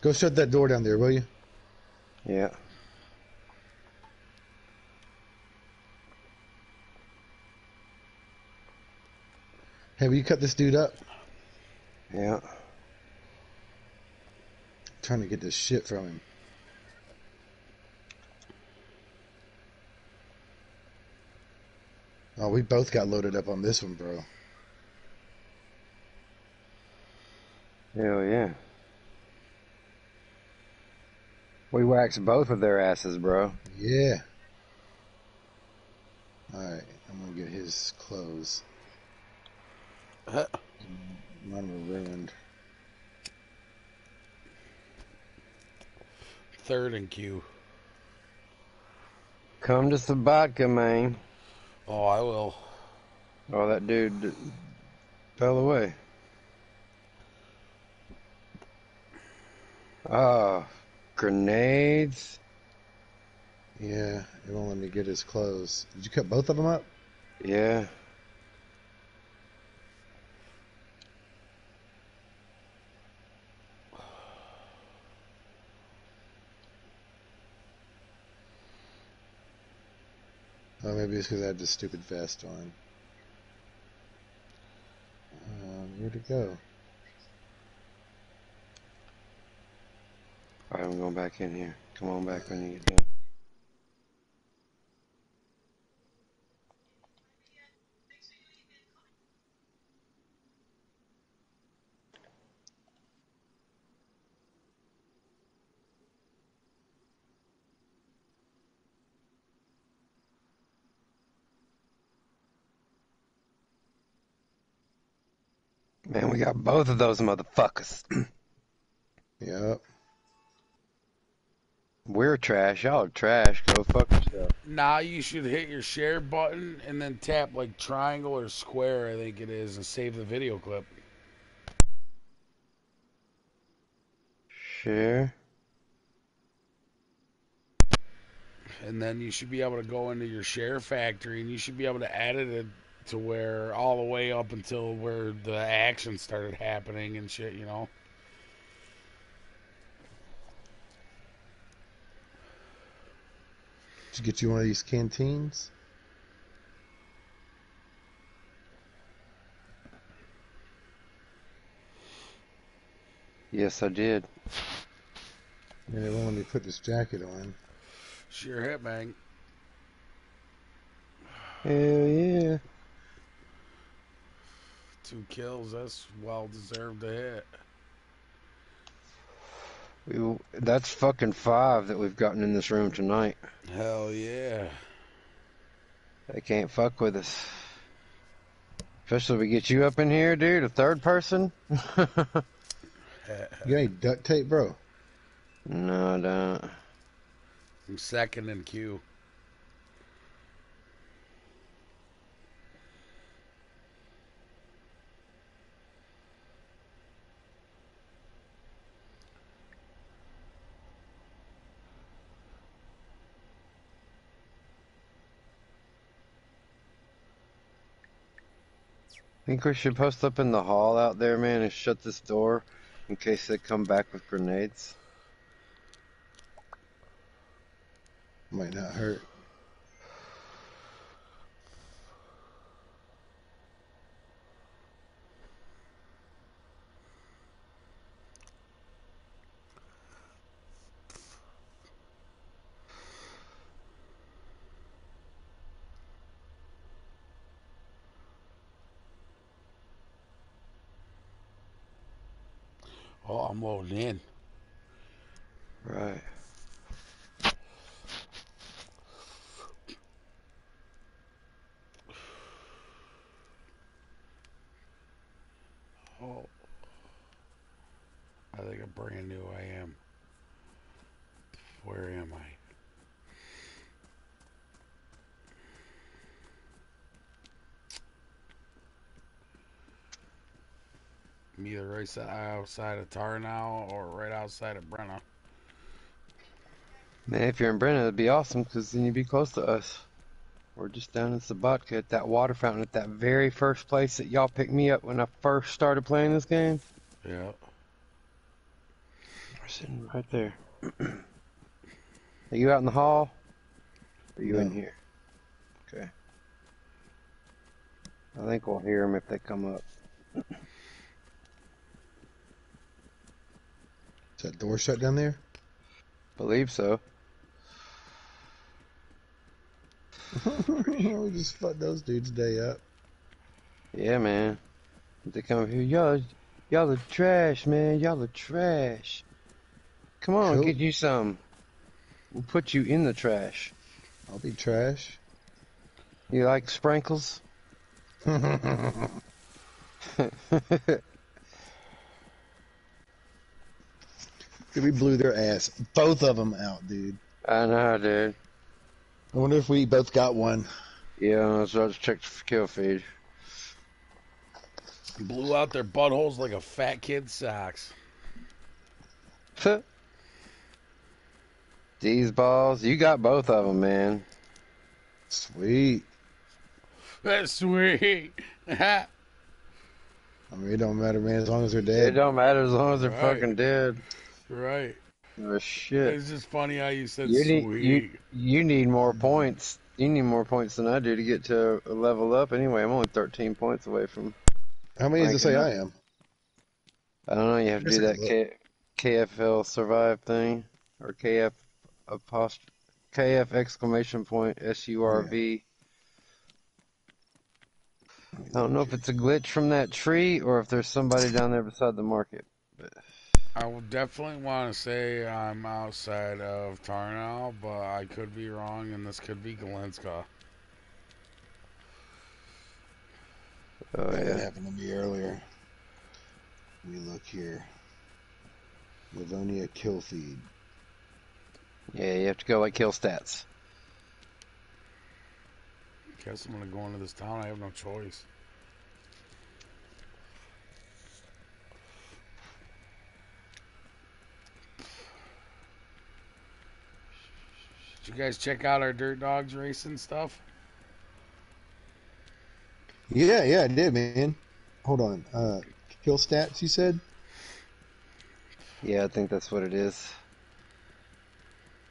Go shut that door down there, will you? Yeah. Hey, will you cut this dude up? Yeah. trying to get this shit from him. Oh, we both got loaded up on this one, bro. Hell yeah. We waxed both of their asses, bro. Yeah. Alright, I'm gonna get his clothes. Huh. Mine were ruined. Third and Q. Come to Sobotka, man. Oh, I will. Oh, that dude fell away. Oh, grenades. Yeah, it won't let me get his clothes. Did you cut both of them up? Yeah. Maybe it's because I had this stupid vest on. Um, where'd it go? Alright, I'm going back in here. Come on back when you get done. Man, we got both of those motherfuckers. Yep. We're trash. Y'all are trash. Go fuck yourself. Now you should hit your share button and then tap like triangle or square, I think it is, and save the video clip. Share. And then you should be able to go into your share factory and you should be able to edit it to where all the way up until where the action started happening and shit, you know? Did you get you one of these canteens? Yes, I did. Yeah, it won't let me put this jacket on. Sure hit, man. Hell yeah. Two kills, that's well deserved to hit. We, that's fucking five that we've gotten in this room tonight. Hell yeah. They can't fuck with us. Especially if we get you up in here, dude, a third person. You got any duct tape, bro? no, I don't. I'm second in queue. Think we should post up in the hall out there, man, and shut this door in case they come back with grenades. Might not hurt. I'm in. Right. Oh. I think I'm brand new. I am. Where am I? I'm either right si- outside of Tarnow or right outside of Brena. Man, if you're in Brena, it'd be awesome because then you'd be close to us. We're just down in Sobotka at that water fountain at that very first place that y'all picked me up when I first started playing this game. Yeah. We're sitting right there. Are you out in the hall? Or are you in here? Okay. I think we'll hear them if they come up. Is that door shut down there? Believe so. we just fucked those dudes' day up. Yeah, man. They come here, y'all, y'all are trash, man. Y'all are trash. Come on, Cool. get you some. We'll put you in the trash. I'll be trash. You like sprinkles? we blew their ass. Both of them out, dude. I know, dude. I wonder if we both got one. Yeah, so I just checked the kill feed. Blew out their buttholes like a fat kid's socks. These balls, you got both of them, man. Sweet. That's sweet. I mean, it don't matter, man, as long as they're dead. It don't matter as long as they're Right. fucking dead. Right. Oh shit. It's just funny how you said You need sweet. you you need more points. You need more points than I do to get to a level up. Anyway, I'm only 13 points away from. How many does it say I am? I don't know. You have to do that K, KFL survive thing or KF apost KF exclamation point SURV. I don't know if it's a glitch from that tree or if there's somebody down there beside the market. I will definitely want to say I'm outside of Tarnow, but I could be wrong, and this could be Galenska. Oh That yeah. happened to me earlier. Let me look here. Livonia kill feed. Yeah, you have to go like kill stats. Guess I'm gonna go into this town. I have no choice. You guys check out our Dirt Dogs racing stuff? Yeah, yeah, I did, man. Hold on. Uh, kill stats, you said? Yeah, I think that's what it is.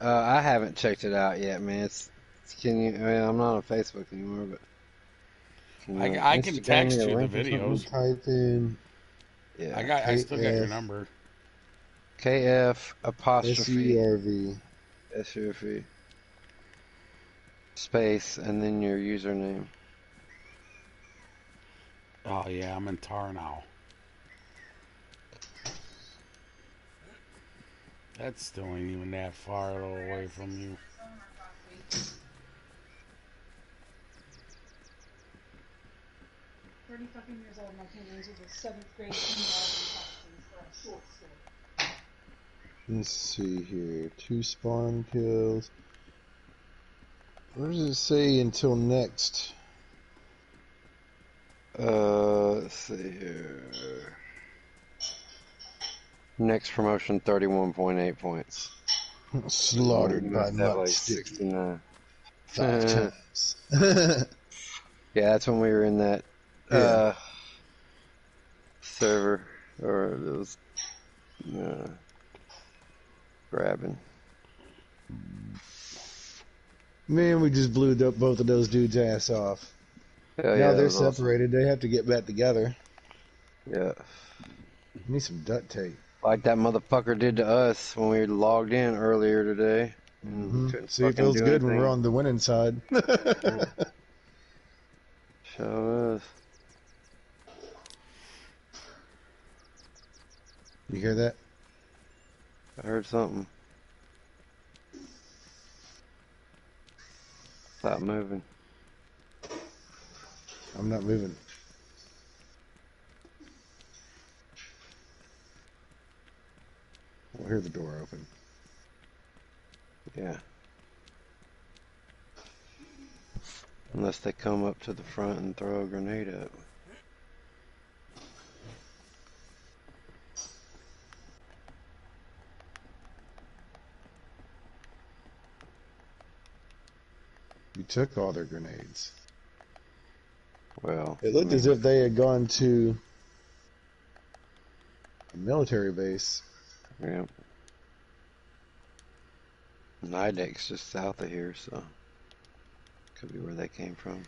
Uh, I haven't checked it out yet, man. It's, it's can you? I mean, I'm not on Facebook anymore, but can I- I can text you the link or something? videos. Type in Yeah, I got. I still got your number. KF apostrophe SURV. SUV space and then your username. Oh yeah, I'm in Tar now. That still ain't even that far away from you. Thirty fucking years old, and I can't answer the seventh grade questions for a short story. Let's see here. Two spawn kills. Where does it say until next? Uh, let's see here. Next promotion, thirty-one point eight points. Slaughtered by missed that, Mutt like sixty-nine. five Uh, times. Yeah, that's when we were in that Yeah. uh, server, or it was uh, grabbing. Man, we just blew the, both of those dudes' ass off. Hell now yeah, they're was awesome. separated. They have to get back together. Yeah, Need some duct tape. like that motherfucker did to us when we logged in earlier today. we Mhm. See, it feels good when we're on the winning side. Show us. you hear that? I heard something. Stop moving. I'm not moving. We'll hear the door open. Yeah. Unless they come up to the front and throw a grenade up. Took all their grenades. Well, It looked as if they had gone to a military base. yeah. Nidec's just south of here, so could be where they came from.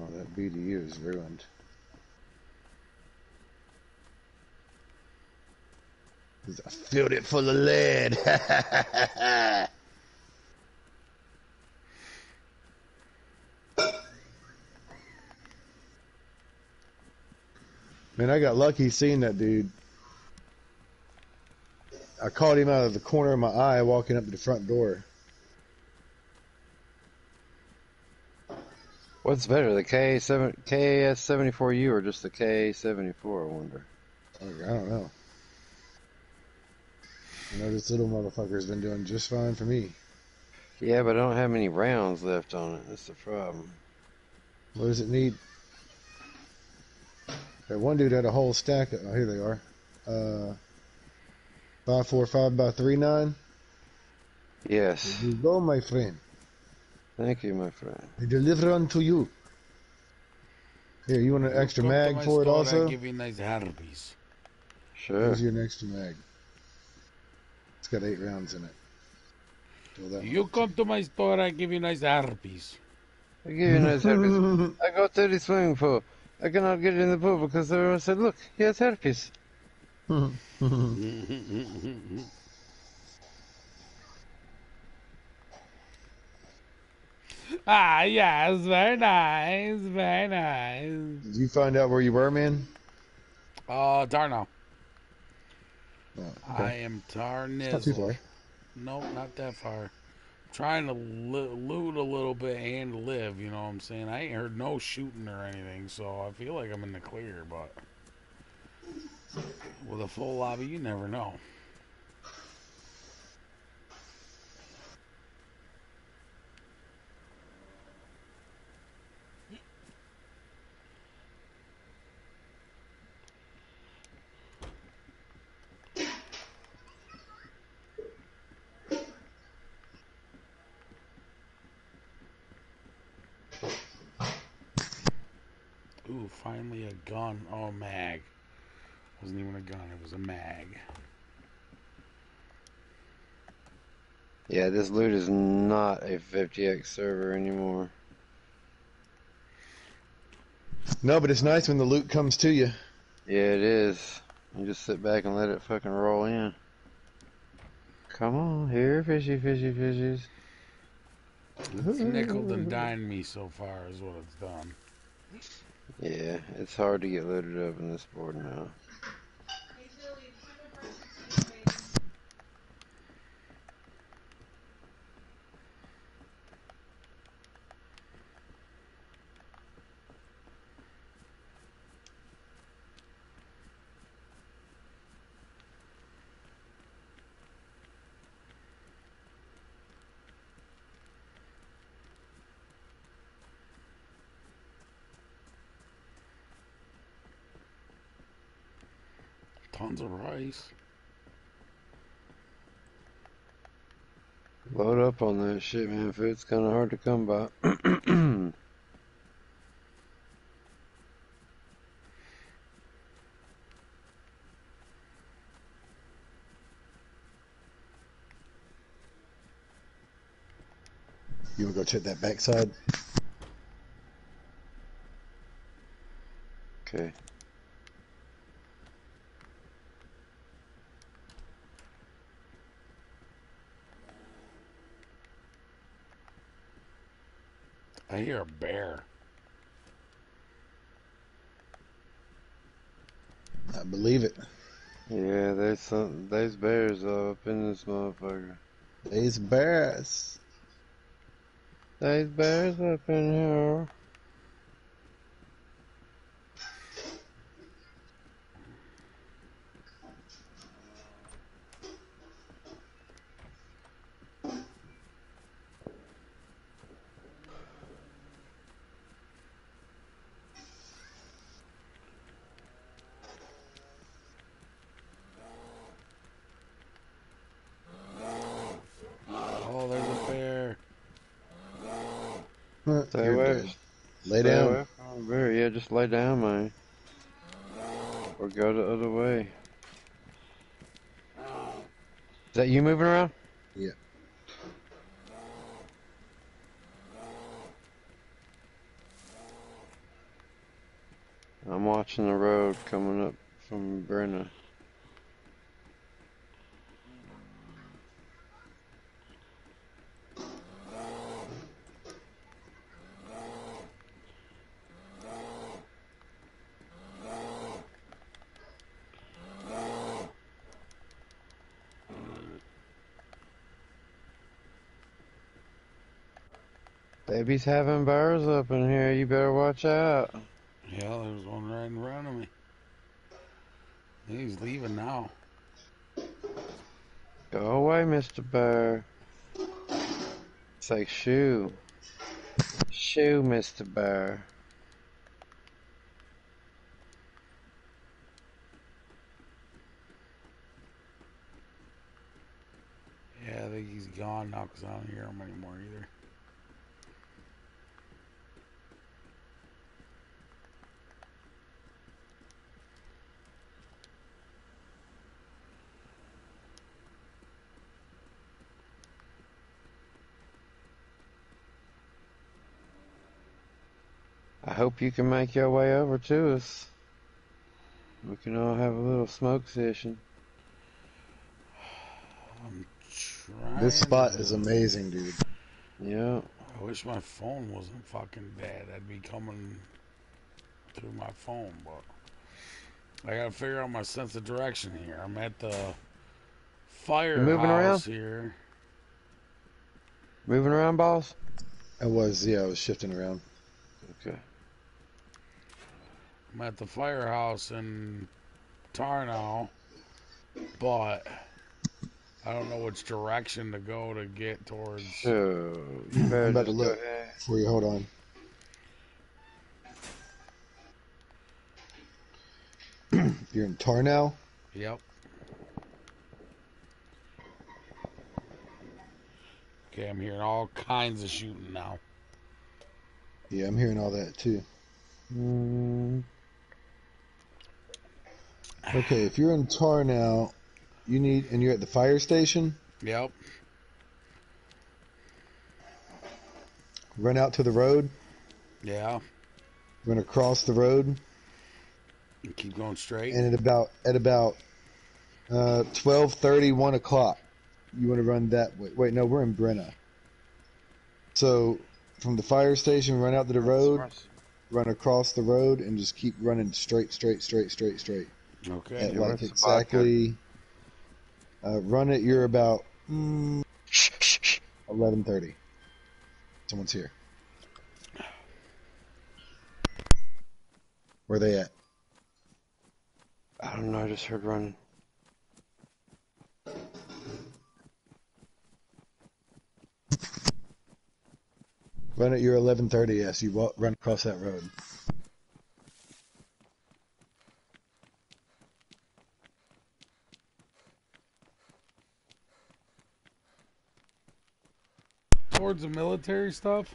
Oh, that BDU is ruined. I filled it full of lead. Man, I got lucky seeing that dude. I caught him out of the corner of my eye walking up to the front door. What's better, the K seven KS seventy four U or just the K seventy four? I wonder. I don't know. You know, this little motherfucker's been doing just fine for me. Yeah, but I don't have many rounds left on it. That's the problem. What does it need? That one dude had a whole stack. Of, oh, here they are. Uh, five four five by three nine. Yes. Here you go, my friend. Thank you, my friend. They deliver unto you. Here, you want an extra mag for it store, I also? give you nice herpes. Sure. Here's your extra mag. It's got eight rounds in it. You come to my store, I give you nice herpes. I give you nice herpes. I got to the swimming pool. I cannot get in the pool because everyone said, "Look, he has herpes." ah, yes, very nice, very nice. Did you find out where you were, man? Uh, Darno. Oh, I am Tar It's not too far. Nope, not that far. Trying to li- loot a little bit and live, you know what I'm saying? I ain't heard no shooting or anything, so I feel like I'm in the clear, but with a full lobby, you never know. Ooh, finally a gun. Oh, mag. Wasn't even a gun, it was a mag. Yeah, this loot is not a 50x server anymore. No, but it's nice when the loot comes to you. Yeah, it is. You just sit back and let it fucking roll in. Come on, here, fishy, fishy, fishies. It's nickled and dined me so far, is what it's done. Yeah, it's hard to get loaded up in this board now. Tons of rice. Load up on that shit, man. Food's kind of hard to come by. You want to go check that backside? okay. I hear a bear. I believe it. Yeah, there's some. There's bears up in this motherfucker. These bears. There's bears up in here. You moving around? Yeah. I'm watching the road coming up from Brena. Baby's having bears up in here. You better watch out. Yeah, there's one right in front of me. He's leaving now. Go away, Mr. Bear. It's like shoo. Shoo, Mr. Bear. Yeah, I think he's gone now because I don't hear him anymore either. Hope you can make your way over to us. We can all have a little smoke session. I'm trying. This spot to- is amazing, dude. Yeah. I wish my phone wasn't fucking dead. I'd be coming through my phone, but I gotta figure out my sense of direction here. I'm at the fire moving around? firehouse here. Moving around, boss? I was, yeah, I was shifting around. Okay. I'm at the firehouse in Tarnow, but I don't know which direction to go to get towards. So, you better I'm about to look. ahead. Before you hold on. You're in Tarnow? Yep. Okay, I'm hearing all kinds of shooting now. Yeah, I'm hearing all that too. Mm, Okay, if you're in Tarnow, you need, and you're at the fire station, Yep. run out to the road, Yeah. run across the road, And keep going straight. and at about at about uh, 12:30, 1 o'clock, you want to run that way. Wait, no, we're in Brena. So from the fire station, run out to the road, run across the road, and just keep running straight, straight, straight, straight, straight. Okay. At like where's the vodka? exactly. Uh, run it. You're about mm, 11:30. Someone's here. Where are they at? I don't know, I just heard running. Run at your 11:30. Yes, you walk, run across that road. Towards the military stuff?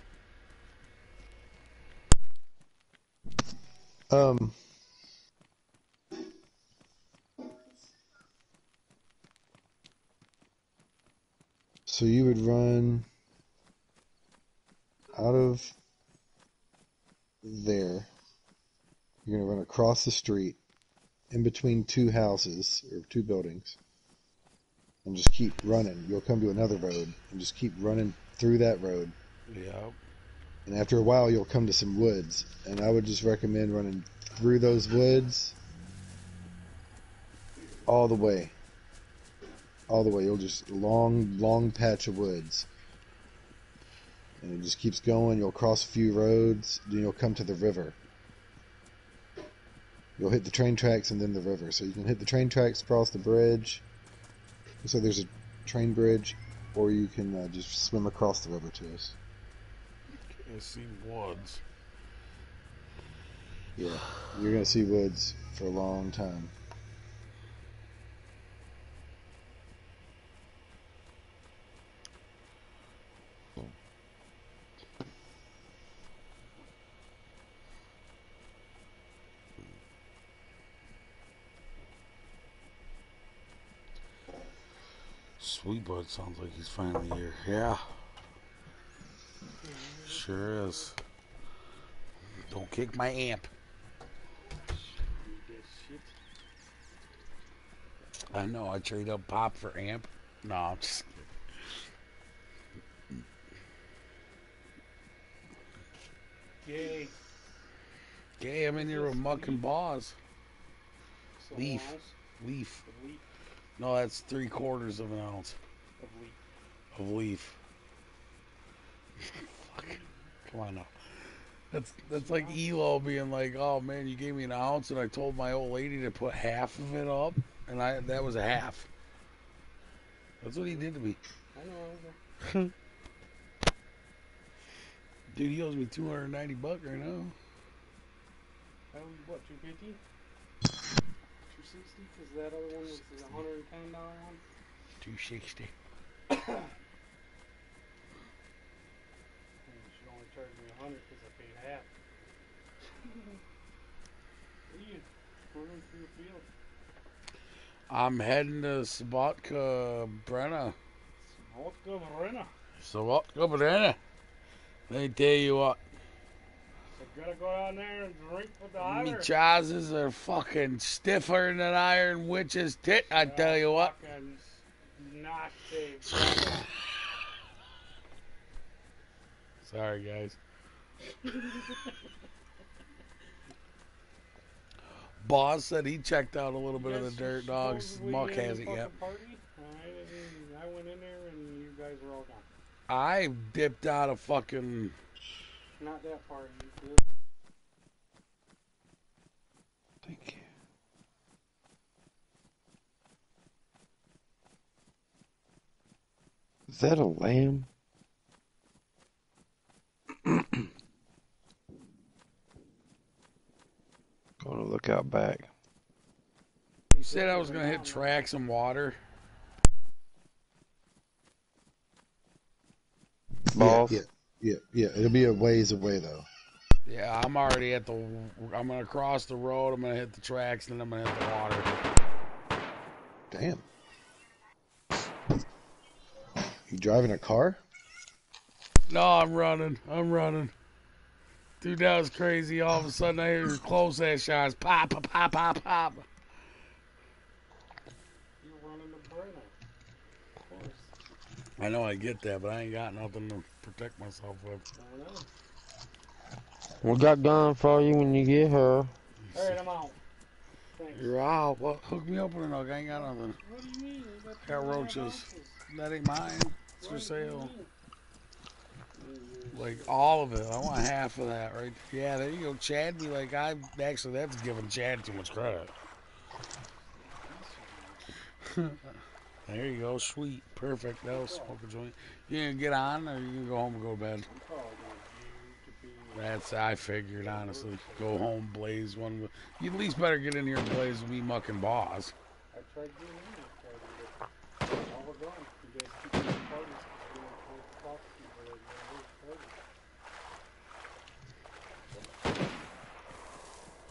Um. So you would run out of there. You're going to run across the street in between two houses or two buildings and just keep running. You'll come to another road and just keep running through that road. Yep. And after a while, you'll come to some woods. And I would just recommend running through those woods all the way. All the way. You'll just long, long patch of woods. And it just keeps going. You'll cross a few roads. Then you'll come to the river. You'll hit the train tracks and then the river. So you can hit the train tracks, cross the bridge. So there's a train bridge, or you can uh, just swim across the river to us. I see woods. Yeah, you're gonna see woods for a long time. Sweet Bud sounds like he's finally here. Yeah. Sure is. Don't kick my amp. I know, I trade up pop for amp. No, I'm just Yay. Okay, I'm in here with Muck and Boss. So Leaf. Leaf. No, that's three quarters of an ounce of wheat. of leaf. Fuck. Come on now. That's that's like Elo being like, "Oh man, you gave me an ounce, and I told my old lady to put half of it up, and I that was a half." That's what he did to me, I know. Dude. He owes me two hundred ninety bucks right now. That was what, 250? 260? Because that other one was the $110 one? Two sixty. And she only charged me 100 because I paid half. what are you running through the field? I'm heading to Sobotka, Brena. What's good, Marina? Sobotka, Brena. Let me tell you what. Gotta go down there and drink with the Me Irish. trousers are fucking stiffer than Iron Witch's tit, I tell you what. Sorry, guys. Boss said he checked out a little bit of the Dirt Dogs. Muck hasn't yet. Party. I, I went in there and you guys were all gone. I dipped out of fucking. Not that party. the- Thank you. Is that a lamb? Going to look out back. You said I was gonna hit tracks and water. Balls? Yeah, yeah, yeah. yeah. It'll be a ways away though. Yeah, I'm already at the. I'm gonna cross the road. I'm gonna hit the tracks, and then I'm gonna hit the water. Damn. You driving a car? No, I'm running. I'm running. Dude, that was crazy. All of a sudden, I hear close ass shots. Pop, pop, pop, pop, pop. You're running the Brenner. Of course. I know I get that, but I ain't got nothing to protect myself with. I know. We got gun for you when you get her. Alright, I'm out. Thanks. You're out. Well, hook me up with a hook. I ain't got nothing. What do you mean? You got, Got two and a half roaches. That ain't mine. It's for What do sale. Like all of it. I want half of that, right? Yeah, there you go. Chad be like, I actually that's giving Chad too much credit. there you go. Sweet. Perfect. That'll smoke a joint. You gonna get on or you gonna go home and go to bed? I'm probably gonna do to be That's I figured honestly. Go home, blaze one. You at least better get in here and blaze with me, mucking boss. I tried doing that. I tried to all we're. You guys keep doing parties. We're doing whole talk people that are doing parties.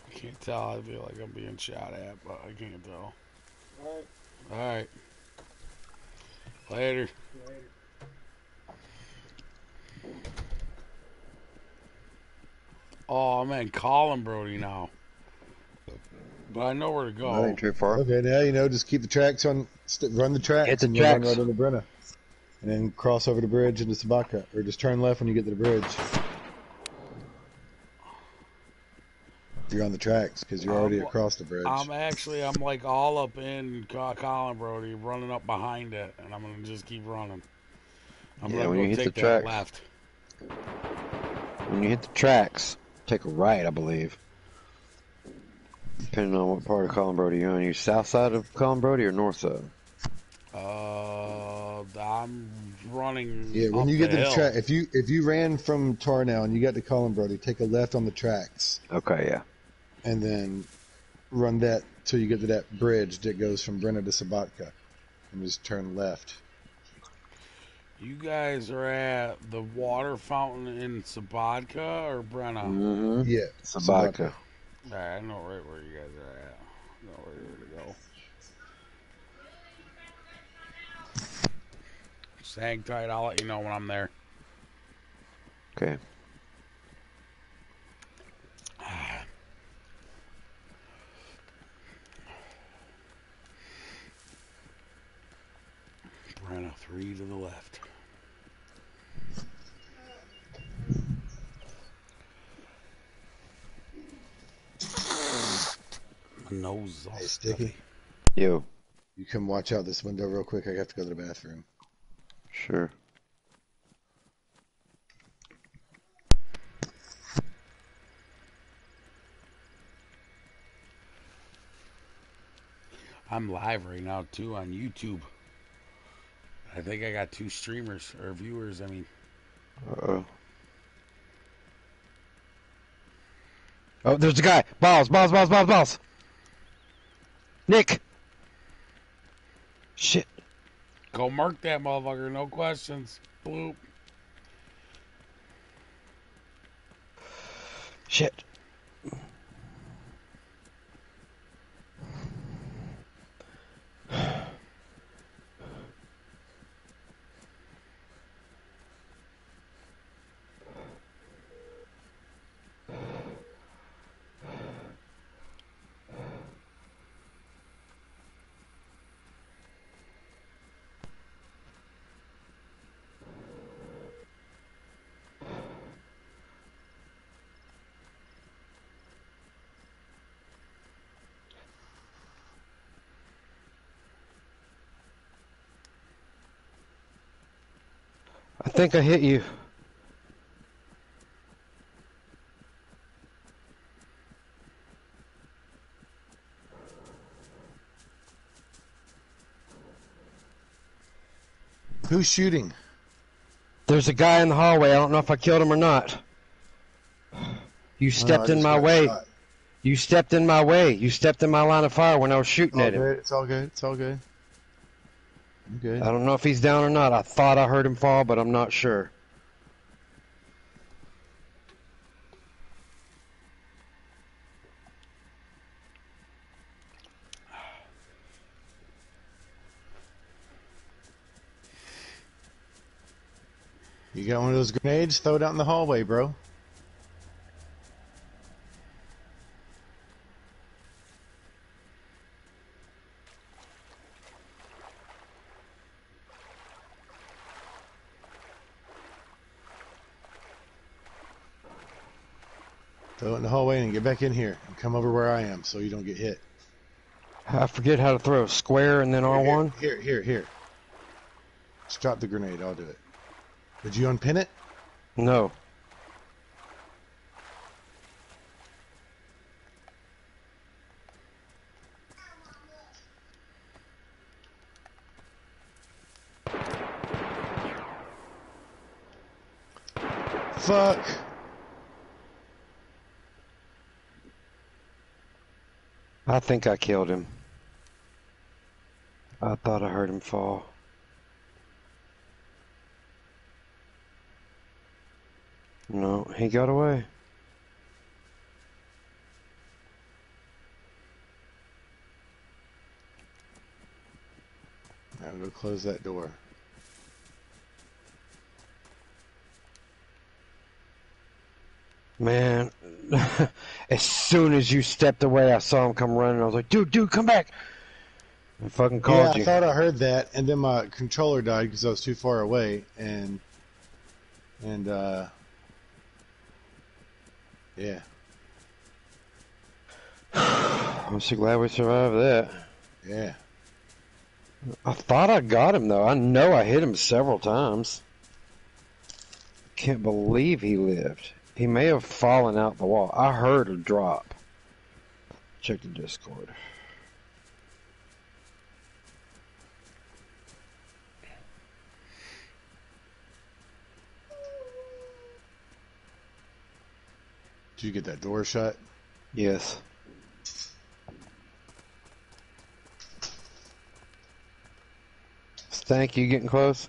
I can't tell. I feel like I'm being shot at, but I can't tell. Alright, All right. Later. later. Oh, I'm in Kolembrody now. But I know where to go. That ain't too far. Okay, now you know. Just keep the tracks on. Run the tracks, Hit the and you'll run tracks. right on the Brena, and then cross over the bridge into Sabaka, or just turn left when you get to the bridge. If you're on the tracks, because you're already Um, across the bridge. I'm actually, I'm like all up in Co- Kolembrody, running up behind it, and I'm gonna just keep running. I'm Yeah, gonna when go you hit take the that tracks. left. When you hit the tracks, take a right, I believe. Depending on what part of Kolembrody you're on. You south side of Kolembrody or north side? Uh, I'm running. yeah, when up you get to the the track, if you if you ran from Tarnow and you got to Kolembrody, take a left on the tracks, Okay, yeah. And then run that till you get to that bridge that goes from Brena to Sobotka, and just turn left. You guys are at the water fountain in Sobotka or Brenna? Mm-hmm. Yeah, Sabaka. Alright, I know right where you guys are at. I know where to go. Just hang tight. I'll let you know when I'm there. Okay. Brena, three to the left. My nose is all Hey, sticky. Sticky. Yo. You come watch out this window real quick. I have to go to the bathroom. Sure. I'm live right now too on YouTube. I think I got two streamers or viewers. I mean, Uh oh. Oh, there's a guy. Balls, balls, balls, balls, balls. Nick. Shit. go mark that motherfucker. No questions. Bloop. Shit. Think I hit you. Who's shooting? There's a guy in the hallway. I don't know if I killed him or not. You stepped in my way. shot. You stepped in my way. You stepped in my line of fire when I was shooting at him. It's all good. It's all good. I'm good. I don't know if he's down or not. I thought I heard him fall, but I'm not sure. You got one of those grenades? Throw it out in the hallway, bro. In the hallway and get back in here and come over where I am so you don't get hit. I forget how to throw a square and then R1. Here, here, here. Just drop the grenade. I'll do it. Did you unpin it? No. Fuck. I think I killed him. I thought I heard him fall. No, he got away. I'm gonna close that door. Man, as soon as you stepped away, I saw him come running. I was like, dude, dude, come back. I fucking called Yeah, called I you. thought I heard that, and then my controller died because I was too far away, and and uh, yeah, I'm so glad we survived that. yeah. I thought I got him, though. I know I hit him several times. Can't believe he lived. He may have fallen out the wall. I heard a drop. Check the Discord. Did you get that door shut? Yes. Stank, you getting close?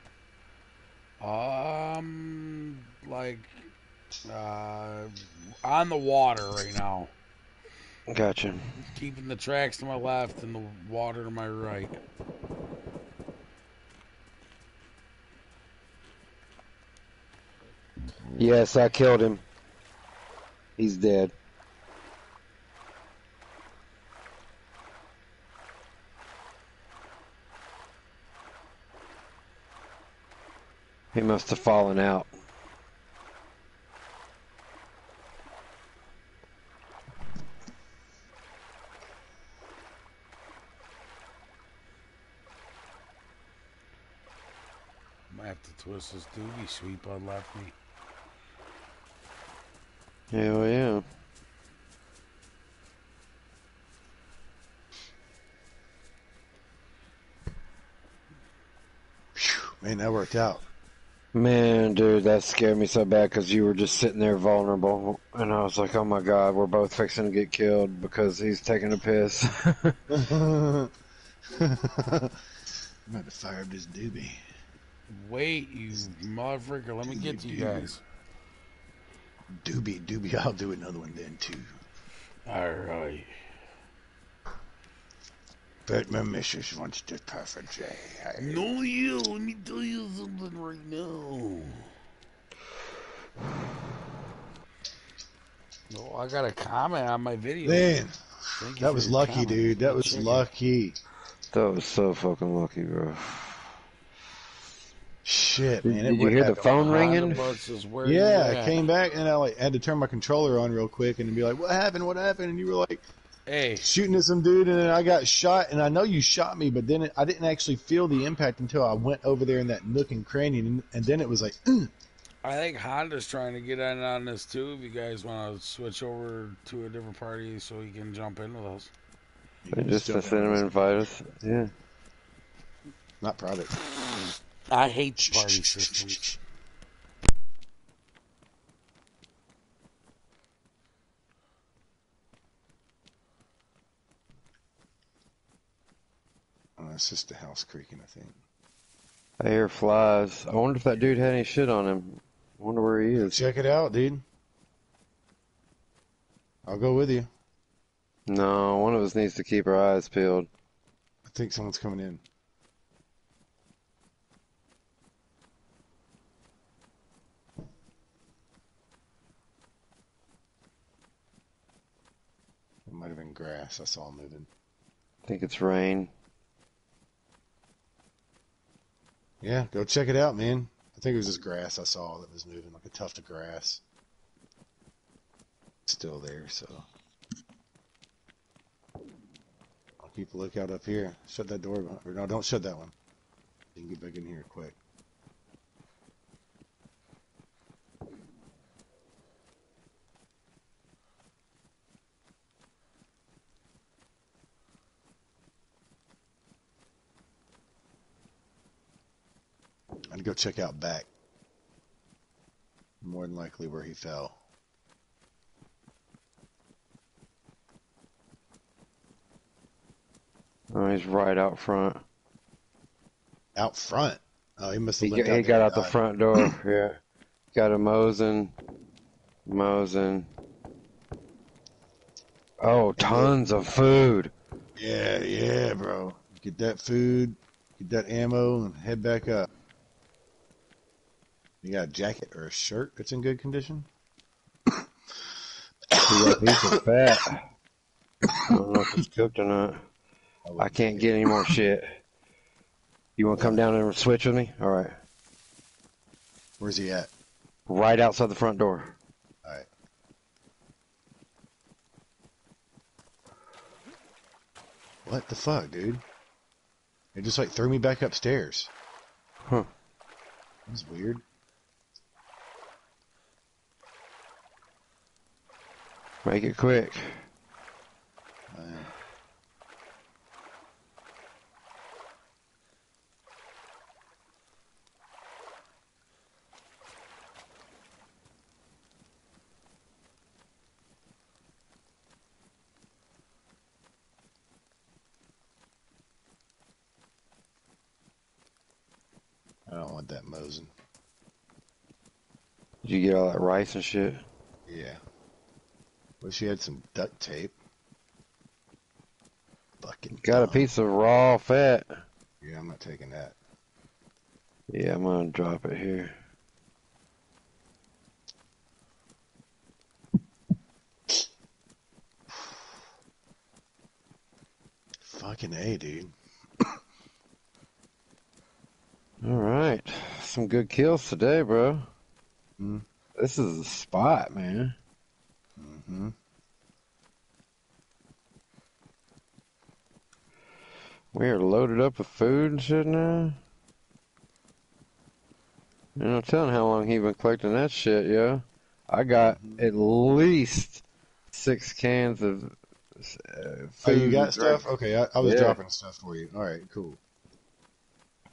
Um, like, uh, on the water right now. Gotcha. Keeping the tracks to my left and the water to my right. Yes, I killed him. He's dead. He must have fallen out. Might have to this doobie sweep on left knee. Hell yeah. Man, that worked out. Man, dude, that scared me so bad because you were just sitting there vulnerable. And I was like, oh my god, we're both fixing to get killed because he's taking a piss. I'm about to fire up this doobie. Wait, you motherfucker. Let me get to you guys. Doobie, doobie, I'll do another one then too. Alright. But my missus wants to perfect J. No, you. Let me tell you something right now. No, I got a comment on my video. Man, that was lucky, comment. dude. That was Check it. lucky. that was so fucking lucky, bro. Shit, Did, it you hear the phone ringing? bus is where you Yeah. I came back and I like had to turn my controller on real quick and be like, "What happened? What happened?" And you were like Hey, shooting at some dude, and then I got shot. And I know you shot me, but then it, I didn't actually feel the impact until I went over there in that nook and cranny, and, and then it was like, "Ugh." I think Honda's trying to get in on this too. If you guys want to switch over to a different party so he can jump in with us. You just jump sent in him with and invite us. Yeah. Not private. I hate the party systems. Oh, uh, it's just the house creaking, I think. I hear flies. I wonder if that dude had any shit on him. I wonder where he is. Check it out, dude. I'll go with you. No, one of us needs to keep our eyes peeled. I think someone's coming in. It might have been grass I saw moving. I think it's rain. Yeah, go check it out, man. I think it was just grass I saw that was moving, like a tuft of grass. Still there, so. I'll keep a lookout up here. Shut that door. Or no, don't shut that one. You can get back in here quick. I'd go check out back. More than likely where he fell. Oh, he's right out front. Out front. Oh, he must He, have out he got out the front door. Yeah. Got a Mosin. Mosin. Oh, tons of food. Yeah, yeah, bro. Get that food, get that ammo, and head back up. You got a jacket or a shirt that's in good condition? He got a fat. I don't know if it's cooked or not. I can't get any more shit. You want to come down and switch with me? All right. Where's he at? Right outside the front door. All right. What the fuck, dude? It just like threw me back upstairs. Huh. That's weird. Make it quick. I don't want that Mosin. Did you get all that rice and shit? Yeah. Wish you had some duct tape. Fucking Got dumb. a piece of raw fat. Yeah, I'm not taking that. Yeah, I'm gonna drop it here. Fucking A, dude. Alright. Some good kills today, bro. Mm. This is a spot, man. Mm-hmm. We are loaded up with food and shit now. You're not telling how long he been collecting that shit, yo. I got Mhm. at least six cans of uh, food. Oh, you got stuff? Okay, I, I was Yeah. dropping stuff for you. All right, cool.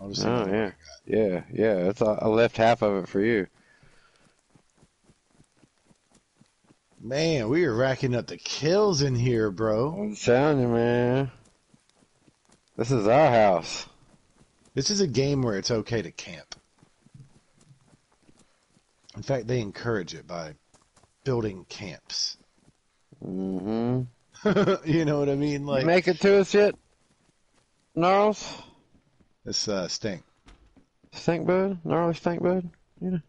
I'll just Oh yeah, yeah, yeah. That's I left half of it for you. Man, we are racking up the kills in here, bro. I'm telling you, man. This is our house. This is a game where it's okay to camp. In fact, they encourage it by building camps. Mm-hmm. you know what I mean? Like Make it to us yet, Gnarls? this uh, stink. Stink bud? Gnarly stink bud? I think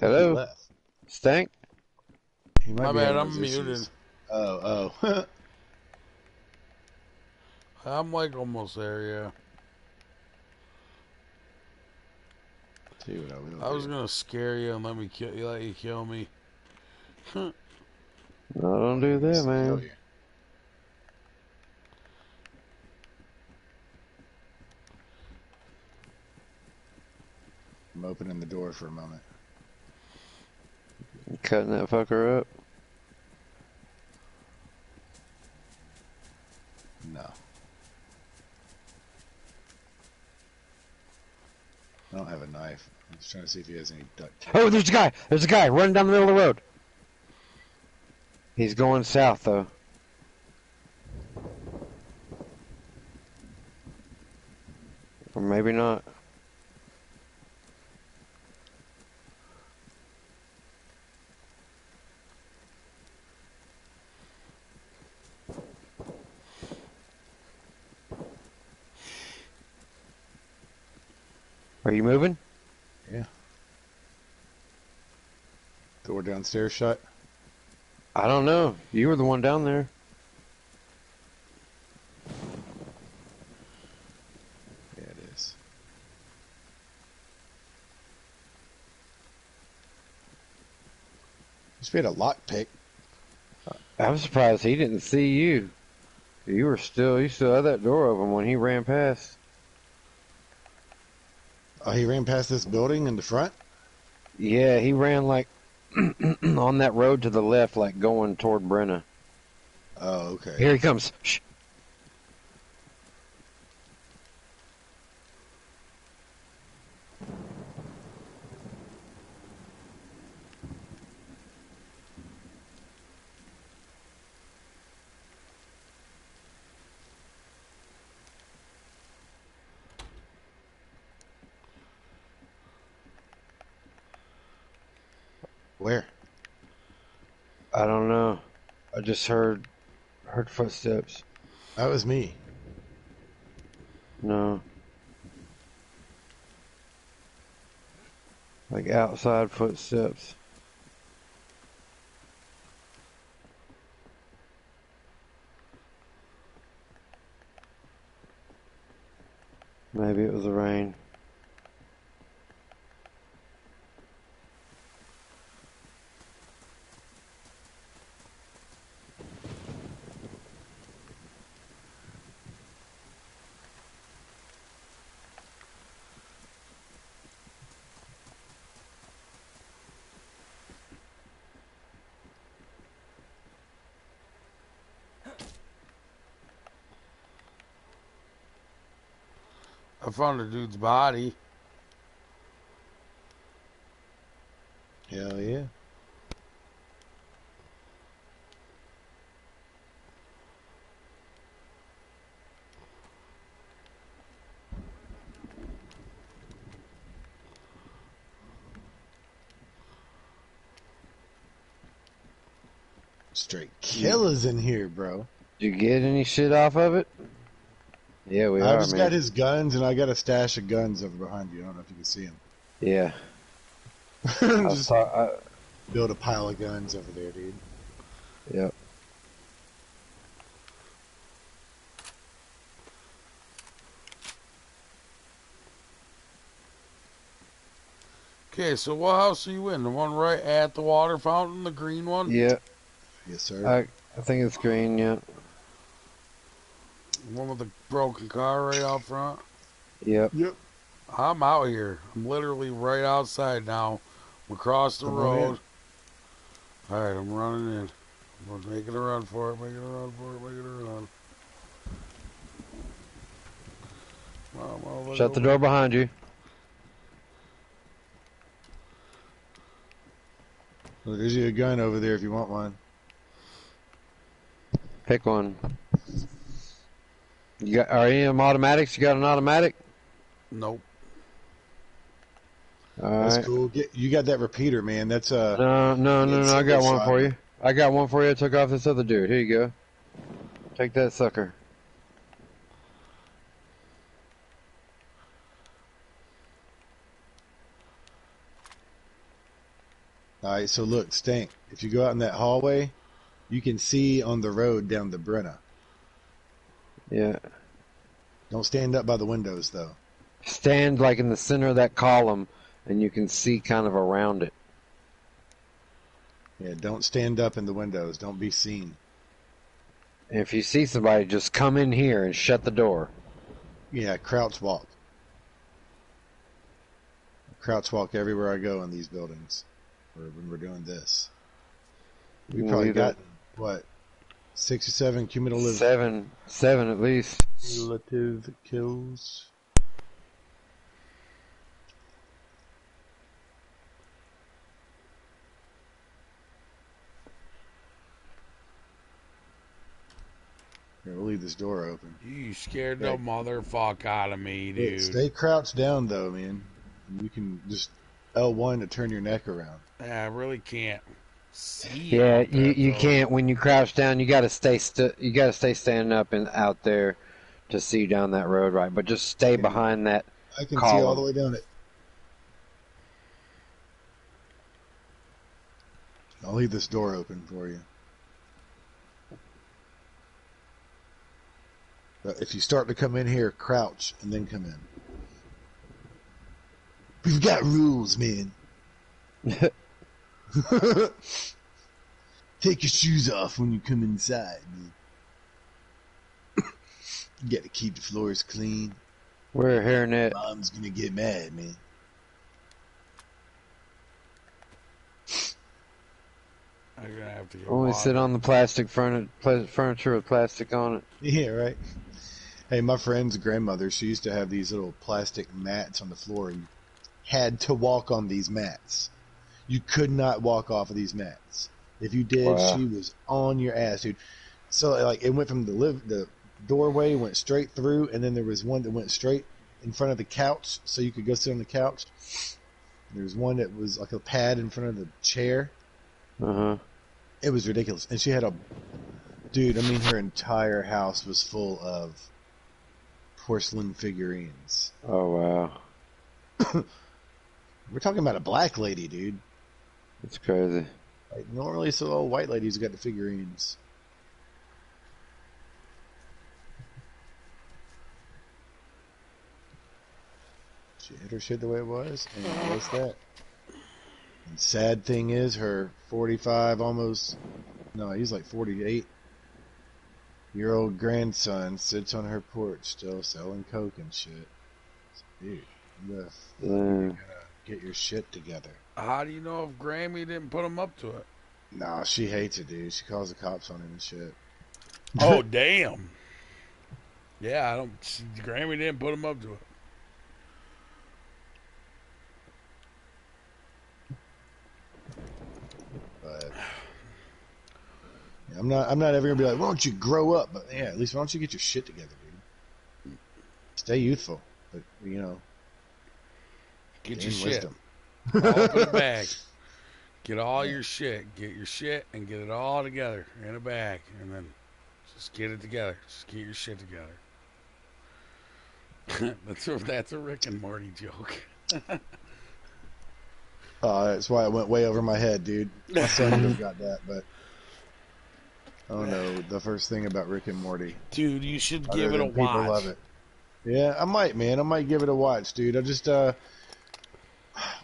Hello? Stink? He might My be bad, I'm those muted. Oh, oh. I'm like almost there, yeah. See what I will I was gonna scare you and let me kill you, let you kill me. No, don't do that, man. you. I'm opening the door for a moment. Cutting that fucker up. No. I don't have a knife. I'm just trying to see if he has any duct tape. Oh, there's a guy! There's a guy running down the middle of the road. He's going south, though. Or maybe not. Are you moving? Yeah. Door downstairs shut. I don't know. You were the one down there. Yeah, it is. Just we had a lockpick. I'm surprised he didn't see you. You were still, you still had that door open when he ran past. Oh, he ran past this building in the front. Yeah, he ran like on that road to the left, like going toward Brena. Oh, okay. Here he comes. Shh. Where? I don't know. I just heard heard footsteps. That was me. No. Like outside footsteps. Maybe it was the rain. I of the dude's body. Hell yeah. Straight killers in here, bro. Did you get any shit off of it? Yeah, we I are. I just man. got his guns, and I got a stash of guns over behind you. I don't know if you can see him. Yeah. just I, I, build a pile of guns over there, dude. Yep. Okay, so what house are you in? The one right at the water fountain, the green one? Yeah. Yes, sir. I, I think it's green, yeah one with the broken car right out front? yep. yep. I'm out here. I'm literally right outside now. I'm across the Come road. Alright, I'm running in. I'm making a run for it, making a run for it, making a run. Come on. Shut the door behind you. Well, there's you a gun over there if you want one. Pick one. You got? Are any of them automatics? You got an automatic? Nope. All That's right. cool. Get, you got that repeater, man. That's uh. No, no, no, no. I got one for you. I got one for you. I took off this other dude. Here you go. Take that sucker. All right. So look, Stank. If you go out in that hallway, you can see on the road down the Brena. Yeah. Don't stand up by the windows though. Stand like in the center of that column, and you can see kind of around it. Yeah. Don't stand up in the windows. Don't be seen. If you see somebody, just come in here and shut the door. Yeah. Crouch walk. Crouch walk everywhere I go in these buildings. Or when we're doing this. We probably got what six or seven cumulative Seven, seven at least. cumulative kills. Here, we'll leave this door open. You scared the Right. motherfuck out of me, Hey, dude. Stay crouched down though, man. You can just L1 to turn your neck around. Yeah, I really can't see. Yeah, you you can't when you crouch down. You got to stay st- You got to stay standing up and out there to see down that road, right? But just stay Yeah. behind that. I can see all the way down it. I'll leave this door open for you. But if you start to come in here, crouch and then come in. We've got rules, man. Take your shoes off when you come inside, man. you got to keep the floors clean. We're hearing it. Mom's gonna get mad, man. I'm gonna have to get Only water. sit on the plastic furni- furniture with plastic on it. Yeah, right. Hey, my friend's grandmother, she used to have these little plastic mats on the floor. and had to walk on these mats. You could not walk off of these mats. If you did, Wow. she was on your ass, dude. So like it went from the live the doorway went straight through, and then there was one that went straight in front of the couch, so you could go sit on the couch. There was one that was like a pad in front of the chair. Uh huh. It was ridiculous. And she had a dude, I mean her entire house was full of porcelain figurines. Oh wow, We're talking about a black lady, dude. It's crazy. Like normally it's the old white ladies got the figurines. She hit her shit the way it was, and what's that? And sad thing is, her 45, almost, no, he's like 48 year old grandson sits on her porch still selling coke and shit. Dude, you gotta Uh, get your shit together. How do you know if Grammy didn't put him up to it? Nah, she hates it, dude. She calls the cops on him and shit. Oh damn. Yeah, I don't. she- Grammy didn't put him up to it. But yeah, I'm not. I'm not ever gonna be like, why don't you grow up? But yeah, at least why don't you get your shit together, dude? Stay youthful, but you know, Get your shit wisdom. All in a bag. Get all your shit. Get your shit and get it all together in a bag, and then just get it together. Just get your shit together. that's a that's a Rick and Morty joke. Oh, that's why it went way over my head, dude. My son would have got that, but I don't know the first thing about Rick and Morty. Dude, you should other give it a people watch. love it. Yeah, I might, man. I might give it a watch, dude. I just uh,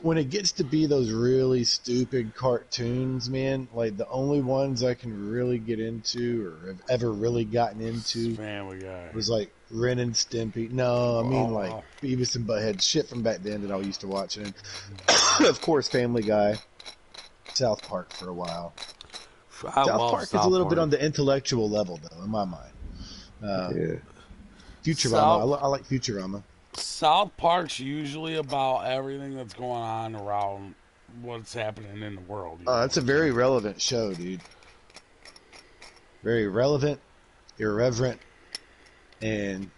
when it gets to be those really stupid cartoons, man, like the only ones I can really get into or have ever really gotten into Family Guy. was like Ren and Stimpy. No, I mean Oh. like Beavis and Butthead, shit from back then that I used to watch. And of course, Family Guy, South Park for a while. I South love Park is a little bit on the intellectual level, though, in my mind. Uh, Yeah. Futurama, South- I, li- I like Futurama. South Park's usually about everything that's going on around what's happening in the world. Uh, it's a very relevant show, dude. Very relevant, irreverent, and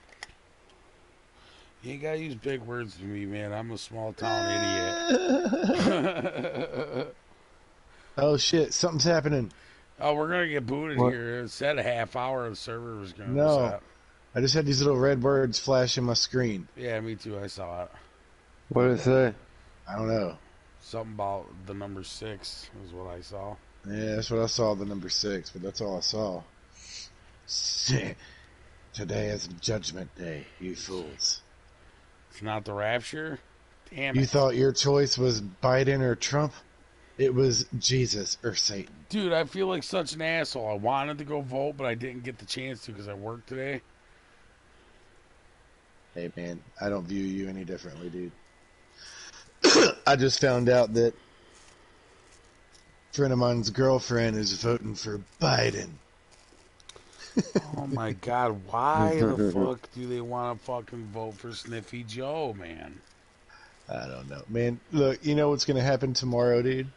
You ain't gotta use big words to me, man. I'm a small town idiot. oh shit, something's happening. oh, we're gonna get booted What? here. It said a half hour. The server was gonna No. Reset. I just had these little red words flash in my screen. Yeah, me too. I saw it. What did it say? I don't know. Something about the number six is what I saw. Yeah, that's what I saw, the number six, but that's all I saw. Shit. Today is Judgment Day, you fools. It's not the rapture. Damn It. You thought your choice was Biden or Trump? It was Jesus or Satan. dude! I feel like such an asshole. I wanted to go vote, but I didn't get the chance to because I worked today. Hey man, I don't view you any differently, dude. I just found out that a friend of mine's girlfriend is voting for Biden. Oh my god, why the fuck do they want to fucking vote for Sniffy Joe, man? I don't know. Man, look, you know what's gonna happen tomorrow, dude?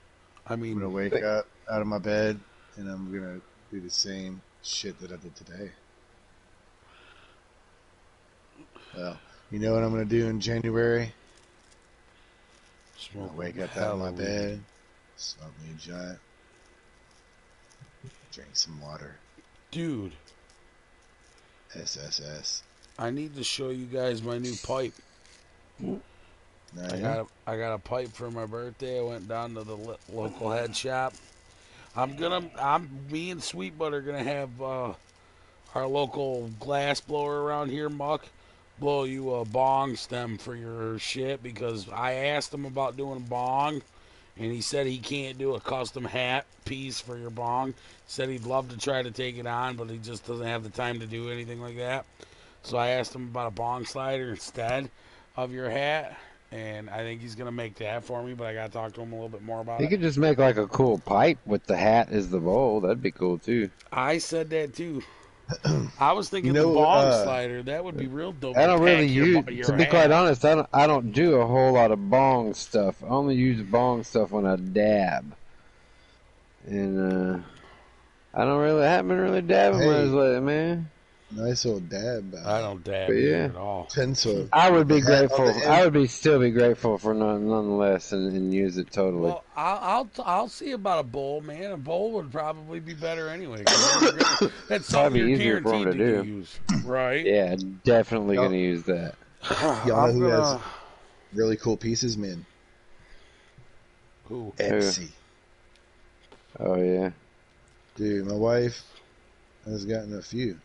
I mean, I'm gonna wake up out of my bed and I'm gonna do the same shit that I did today. Well, you know what I'm gonna do in January? Smoke gonna wake up out of my bed, smoke me a giant, drink some water. Dude, SSS. I need to show you guys my new pipe. I got a, I got a pipe for my birthday. I went down to the lo- local head shop. I'm gonna I'm me and Sweet Butt are gonna have uh, our local glass blower around here, Muck, blow you a bong stem for your shit because I asked him about doing a bong, and he said he can't do a custom hat piece for your bong. Said he'd love to try to take it on, but he just doesn't have the time to do anything like that. So I asked him about a bong slider instead of your hat, and I think he's gonna make that for me. But I gotta talk to him a little bit more about You it. He could just make like a cool pipe with the hat as the bowl. That'd be cool too. I said that too. I was thinking You know, the bong uh, slider. That would be real dope. I don't really pack your use. your To be quite honest, I don't. I don't do a whole lot of bong stuff. I only use bong stuff when I dab, and uh, I don't really. I haven't been really dabbing Hey. much lately, man. Nice little dab. I don't dab But yeah. at all. Pencil. I would be The hat on grateful. I would be still be grateful for none, nonetheless, and, and use it totally. Well, I'll, I'll I'll see about a bowl, man. A bowl would probably be better anyway. That's Probably something you're easier for guaranteed to to, do. use, right? yeah, definitely Y'all- gonna use that. Y'all know who has gonna- really cool pieces, man? Who? Etsy. Oh yeah. Dude, my wife has gotten a few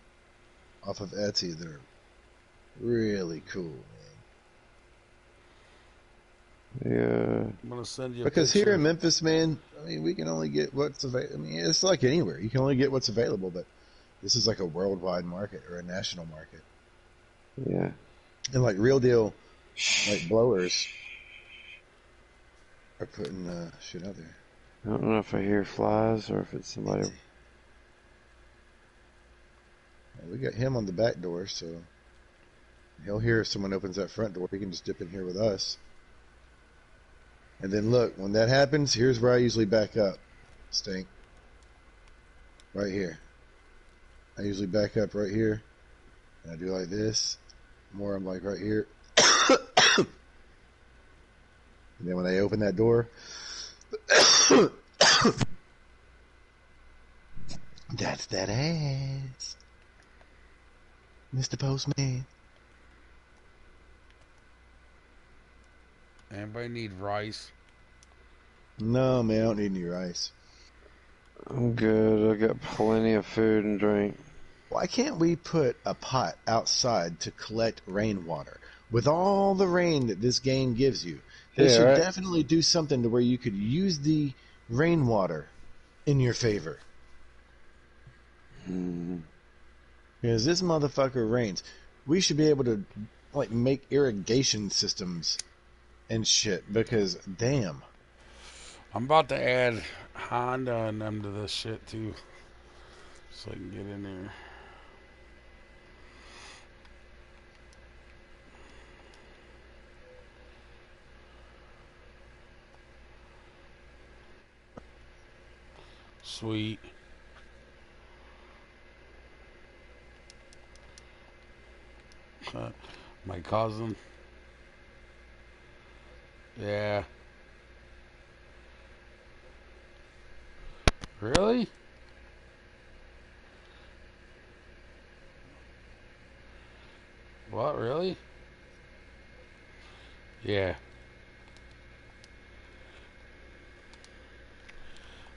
off of Etsy They're really cool, man. Yeah. I'm gonna send you Because picture. here in Memphis, man, I mean, we can only get what's available. I mean, it's like anywhere. You can only get what's available, but this is like a worldwide market or a national market. Yeah. And like real deal, like blowers are putting uh, shit out there. I don't know if I hear flies or if it's somebody. We got him on the back door, so he'll hear if someone opens that front door. He can just dip in here with us. And then look, when that happens, here's where I usually back up. Stink. Right here. I usually back up right here. And I do like this. More I'm like right here. and then when they open that door, that's that ass. Mr. Postman. Anybody need rice? No, man, I don't need any rice. I'm good. I got plenty of food and drink. Why can't we put a pot outside to collect rainwater? with all the rain that this game gives you, they Yeah, should right. definitely do something to where you could use the rainwater in your favor. Mm. Because this motherfucker rains. We should be able to like make irrigation systems and shit because damn. I'm about to add Honda and them to this shit too, so I can get in there. Sweet. My cousin. Yeah. Really? What, really? Yeah.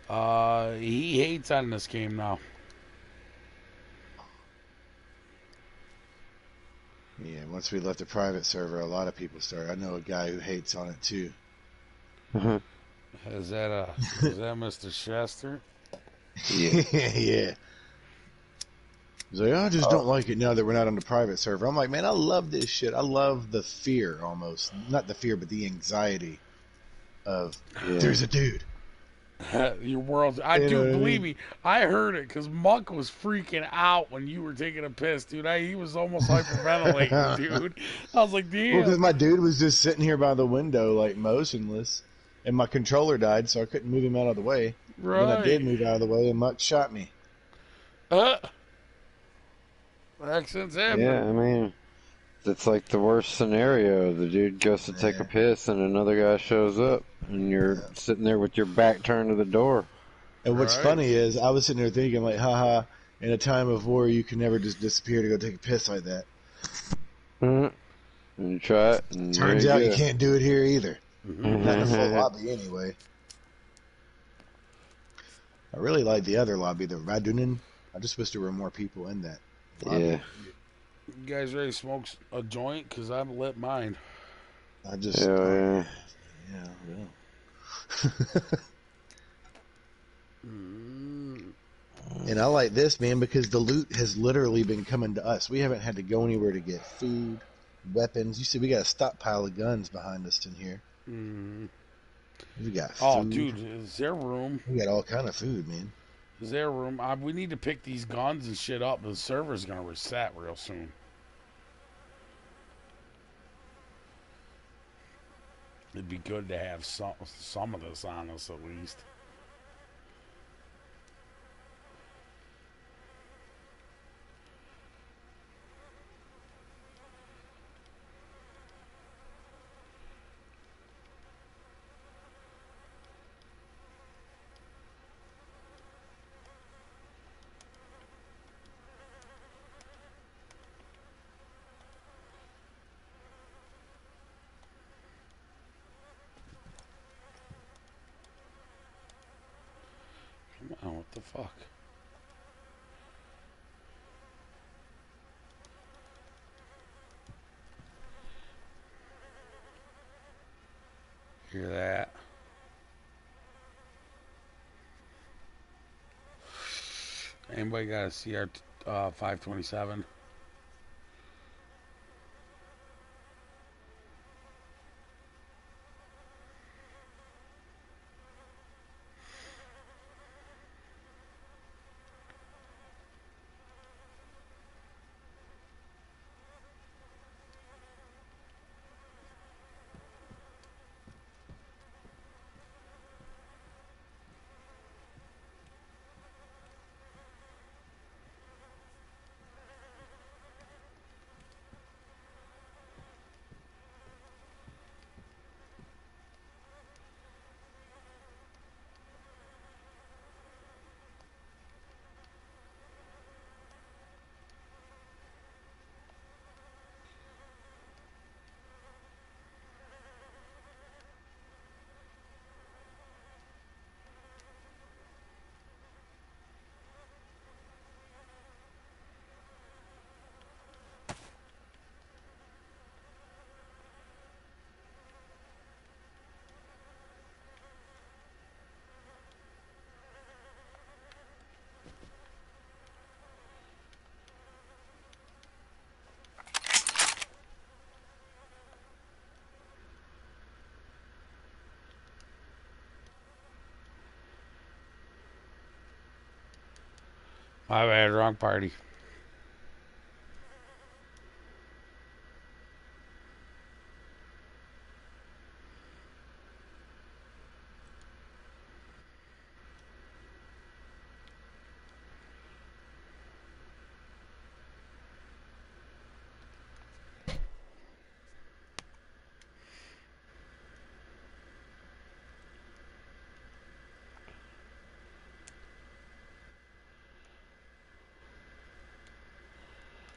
Uh, he hates on this game now. Yeah, once we left the private server, a lot of people started. I know a guy who hates on it too. Uh-huh. Is that a is that Mr. Chester? Yeah. yeah. He's like, I just don't like it now that we're not on the private server. I'm like, man, I love this shit. I love the fear almost. Not the fear, but the anxiety of Yeah. there's a dude. Your world. I You do what I believe mean? me. I heard it because Muck was freaking out when you were taking a piss, dude. I, he was almost hyperventilating, dude. I was like, Well, because damn. my dude was just sitting here by the window, like motionless, and my controller died, so I couldn't move him out of the way. Then I did move out of the way, and Muck shot me. Uh, accidents happen. Yeah, I mean, it's like the worst scenario. The dude goes to take Yeah. a piss, and another guy shows up, and you're sitting there with your back turned to the door. And what's Right. funny is, I was sitting there thinking, like, haha, in a time of war, you can never just disappear to go take a piss like that. Mm-hmm. And you try it, and Turns there out you you can't do it here either. Mhm. Not in a full lobby, anyway. I really like the other lobby, the Radunin. I just wish there were more people in that. lobby. Yeah, You guys ready to smoke s- a joint? Because I've lit mine. I just, yeah, yeah. yeah, yeah. Mm. And I like this, man, because the loot has literally been coming to us. We haven't had to go anywhere to get food, weapons. You see, we got a stockpile of guns behind us in here. Mm. We got food. Oh, dude, is there room? We got all kind of food, man. Is there room? Uh, we need to pick these guns and shit up. The server's gonna reset real soon. It'd be good to have some some of this on us at least. Come on, what the fuck? Hear that? Anybody got a CR uh, 527? My bad, wrong party.